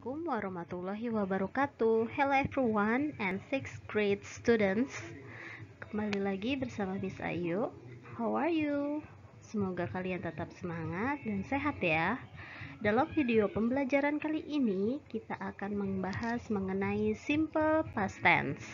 Assalamualaikum warahmatullahi wabarakatuh. Hello everyone and 6th grade students. Kembali lagi bersama Miss Ayu. How are you? Semoga kalian tetap semangat dan sehat ya. Dalam video pembelajaran kali ini Kita akan membahas mengenai simple past tense.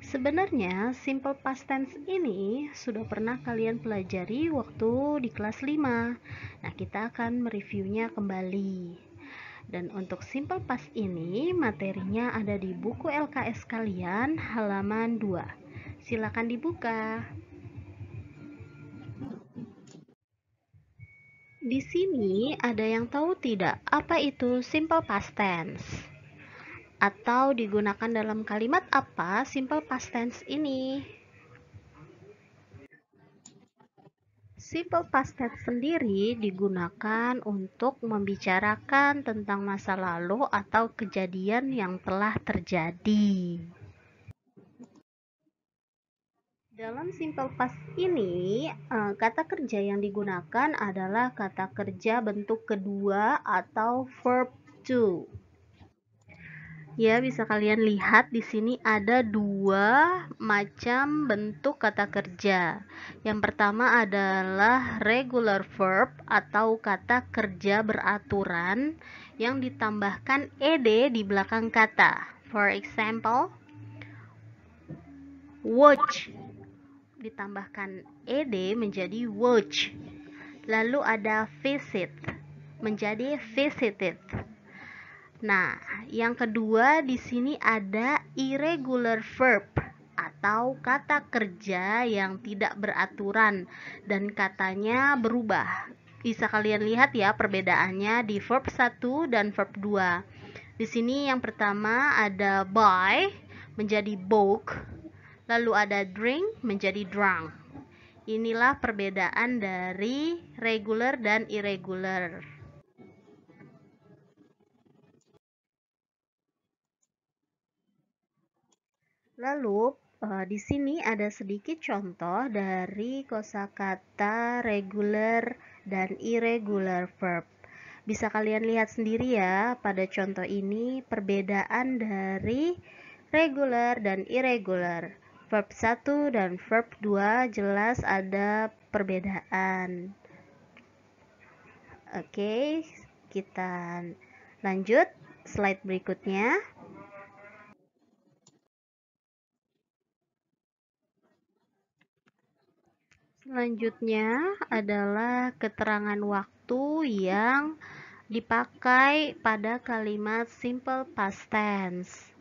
Sebenarnya simple past tense ini sudah pernah kalian pelajari waktu di kelas 5 Nah kita akan mereviewnya kembali dan untuk simple past ini materinya ada di buku LKS kalian halaman 2. Silakan dibuka. Di sini ada yang tahu tidak apa itu simple past tense? Atau digunakan dalam kalimat apa simple past tense ini? Simple past tense sendiri digunakan untuk membicarakan tentang masa lalu atau kejadian yang telah terjadi. Dalam simple past ini, eh, kata kerja yang digunakan adalah kata kerja bentuk kedua atau verb to. Ya, bisa kalian lihat di sini ada dua macam bentuk kata kerja. Yang pertama adalah regular verb atau kata kerja beraturan yang ditambahkan ed di belakang kata. For example, watch ditambahkan ed menjadi watch. Lalu ada visit menjadi visited Nah, yang kedua di sini ada irregular verb atau kata kerja yang tidak beraturan dan katanya berubah. Bisa kalian lihat ya perbedaannya di verb 1 dan verb 2. Di sini yang pertama ada buy menjadi book, lalu ada drink menjadi drunk. Inilah perbedaan dari regular dan irregular. Lalu uh, di sini ada sedikit contoh dari kosakata regular dan irregular verb. Bisa kalian lihat sendiri ya pada contoh ini perbedaan dari regular dan irregular. Verb 1 dan verb 2 jelas ada perbedaan. Oke, kita lanjut slide berikutnya. Selanjutnya adalah keterangan waktu yang dipakai pada kalimat simple past tense.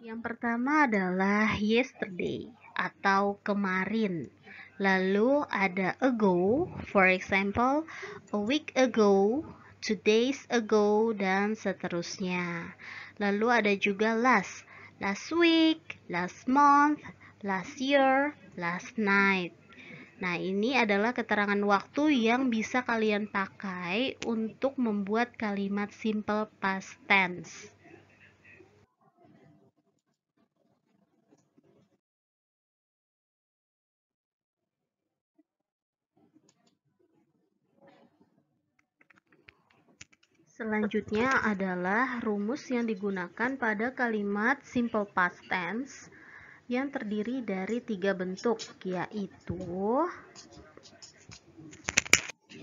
Yang pertama adalah yesterday atau kemarin. Lalu ada ago, for example, a week ago, two days ago, dan seterusnya. Lalu ada juga last, last week, last month, last year, last night. Nah, ini adalah keterangan waktu yang bisa kalian pakai untuk membuat kalimat simple past tense. Selanjutnya adalah rumus yang digunakan pada kalimat simple past tense yang terdiri dari tiga bentuk yaitu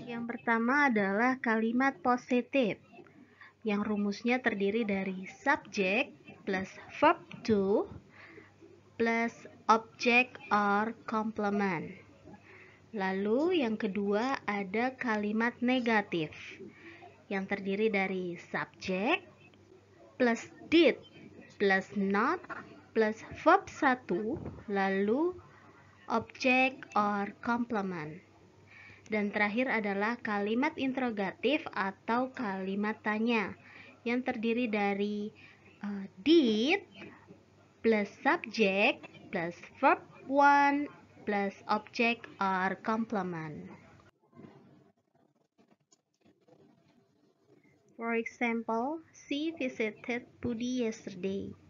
yang pertama adalah kalimat positif yang rumusnya terdiri dari subject plus verb to plus object or complement. Lalu yang kedua ada kalimat negatif yang terdiri dari subject plus did plus not plus verb 1 lalu objek or complement. Dan terakhir adalah kalimat interrogatif atau kalimat tanya yang terdiri dari uh, did plus subject plus verb 1 plus object or complement. For example, she visited Budi yesterday.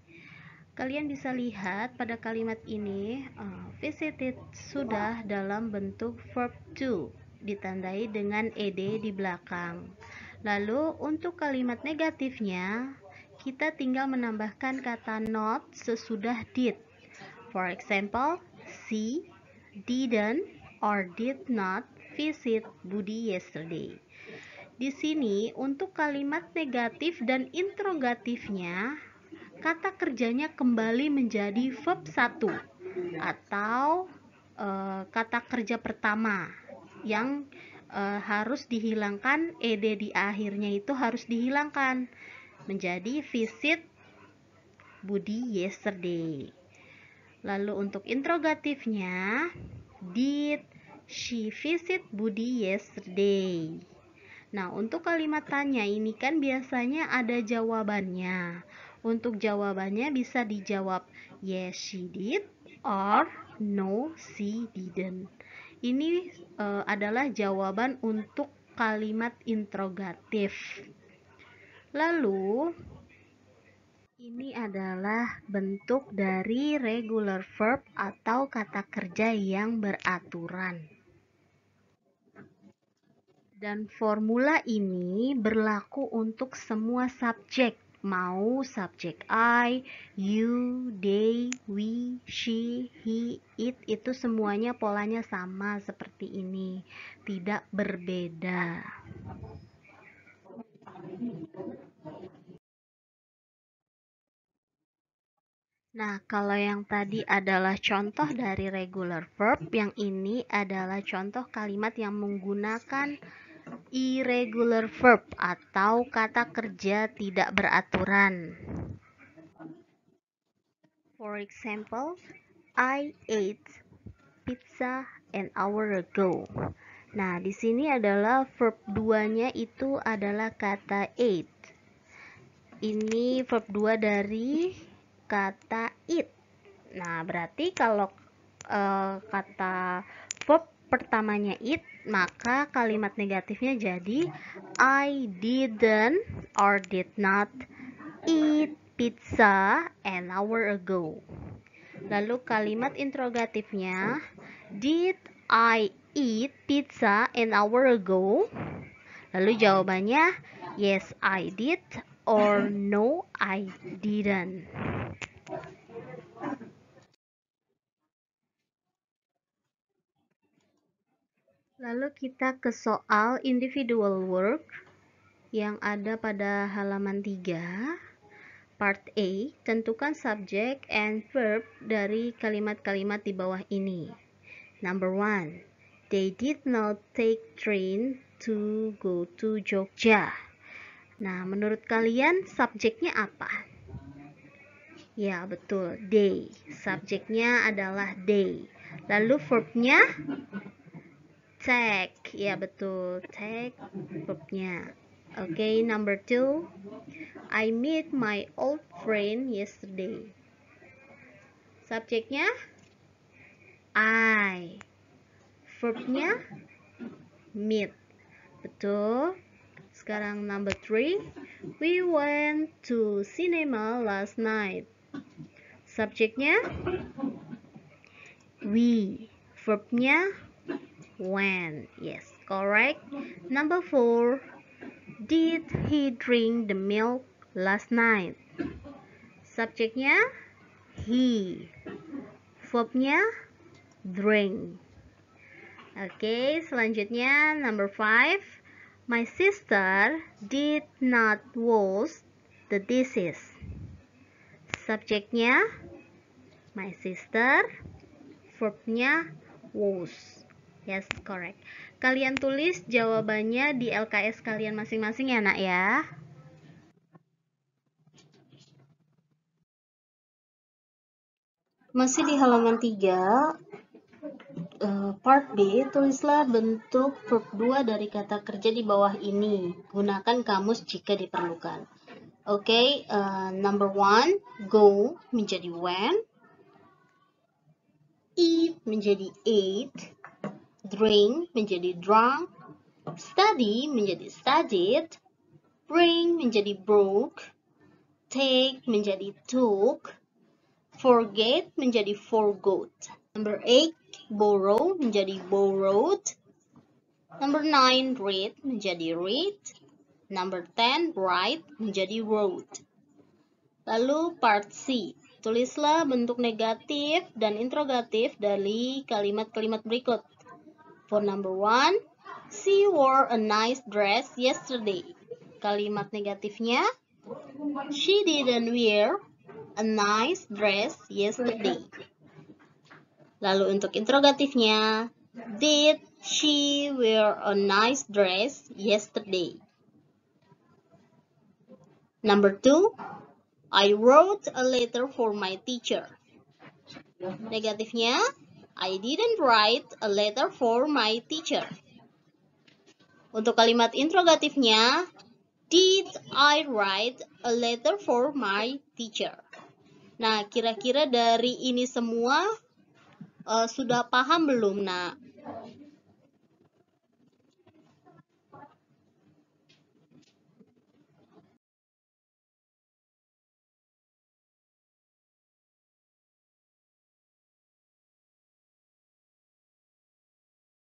Kalian bisa lihat pada kalimat ini uh, visited sudah dalam bentuk verb to ditandai dengan ed di belakang. Lalu untuk kalimat negatifnya, kita tinggal menambahkan kata not sesudah did. For example, she didn't or did not visit Budi yesterday. Di sini untuk kalimat negatif dan interrogatifnya kata kerjanya kembali menjadi verb 1 atau e, kata kerja pertama yang e, harus dihilangkan ed di akhirnya itu harus dihilangkan menjadi visit Budi yesterday. Lalu untuk interrogatifnya did she visit Budi yesterday? Nah, untuk kalimat tanya ini kan biasanya ada jawabannya. Untuk jawabannya bisa dijawab yes she did or no she didn't. Ini uh, adalah jawaban untuk kalimat interrogatif. Lalu ini adalah bentuk dari regular verb atau kata kerja yang beraturan. Dan formula ini berlaku untuk semua subjek mau subjek I, you, they, we, she, he, it itu semuanya polanya sama seperti ini, tidak berbeda. Nah, kalau yang tadi adalah contoh dari regular verb, yang ini adalah contoh kalimat yang menggunakan irregular verb atau kata kerja tidak beraturan. For example, I ate pizza an hour ago. Nah, di sini adalah verb 2-nya itu adalah kata ate. Ini verb 2 dari kata it. Nah, berarti kalau uh, kata pertamanya it, maka kalimat negatifnya jadi I didn't or did not eat pizza an hour ago. Lalu kalimat interrogatifnya did I eat pizza an hour ago? Lalu jawabannya yes I did or no I didn't. Lalu kita ke soal individual work yang ada pada halaman 3. Part A, tentukan subject and verb dari kalimat-kalimat di bawah ini. Number one, they did not take train to go to Jogja. Nah, menurut kalian subjeknya apa? Ya, betul, they. Subjeknya adalah they. Lalu verbnya take ya betul. Take verbnya oke okay, number two. I meet my old friend yesterday. Subjeknya? I. Verbnya? Meet. Betul. Sekarang number three. We went to cinema last night. Subjeknya? We. Verbnya when. Yes correct. Number four did he drink the milk last night? Subjeknya he. Verbnya drink. Oke okay, selanjutnya number five. My sister did not wash the dishes. Subjeknya my sister verbnya wash Yes, correct. Kalian tulis jawabannya di LKS kalian masing-masing ya, Nak ya. Masih di halaman 3, uh, eh, part B, tulislah bentuk verb 2 dari kata kerja di bawah ini. Gunakan kamus jika diperlukan. Oke, okay, uh, number one, go menjadi when, eat menjadi ate, drink menjadi drunk, study menjadi studied, bring menjadi broke, take menjadi took, forget menjadi forgot. Number 8, borrow menjadi borrowed. Number 9, read menjadi read. Number 10, write menjadi wrote. Lalu part C, tulislah bentuk negatif dan interrogatif dari kalimat-kalimat berikut. For number 1, she wore a nice dress yesterday. Kalimat negatifnya, she didn't wear a nice dress yesterday. Lalu untuk interrogatifnya, did she wear a nice dress yesterday? Number two, I wrote a letter for my teacher. Negatifnya, I didn't write a letter for my teacher. Untuk kalimat interrogatifnya, did I write a letter for my teacher? Nah, kira-kira dari ini semua uh, sudah paham belum, nak?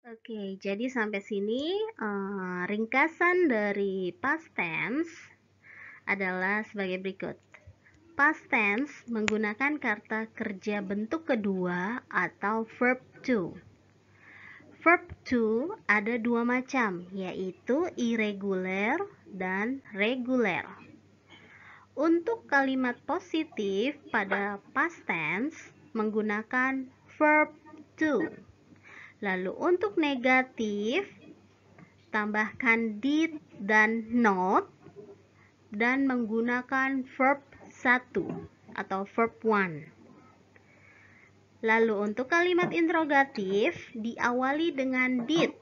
Oke, jadi sampai sini uh, ringkasan dari past tense adalah sebagai berikut. Past tense menggunakan kata kerja bentuk kedua atau verb to. Verb to ada dua macam, yaitu irregular dan regular. Untuk kalimat positif pada past tense menggunakan verb to. Lalu untuk negatif, tambahkan did dan not dan menggunakan verb 1 atau verb 1. Lalu untuk kalimat interrogatif diawali dengan did,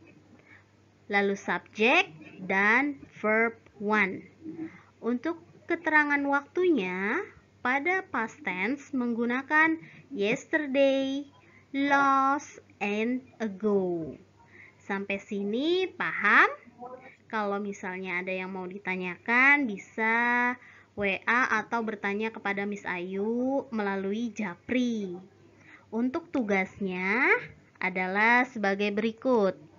lalu subjek dan verb 1. Untuk keterangan waktunya, pada past tense menggunakan yesterday, last, and ago. Sampai sini paham? Kalau misalnya ada yang mau ditanyakan bisa WA atau bertanya kepada Miss Ayu melalui Japri. Untuk tugasnya adalah sebagai berikut.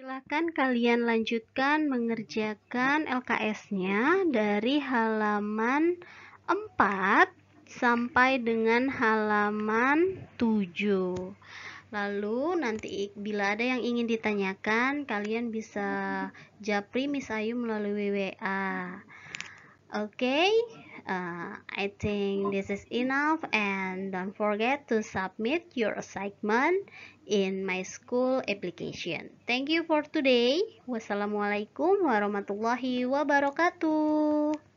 Silakan kalian lanjutkan mengerjakan LKS-nya dari halaman 4 sampai dengan halaman 7. Lalu nanti bila ada yang ingin ditanyakan, kalian bisa japri Miss Ayu melalui WA. Oke, okay? uh, I think this is enough and don't forget to submit your assignment in my school application. Thank you for today. Wassalamualaikum warahmatullahi wabarakatuh.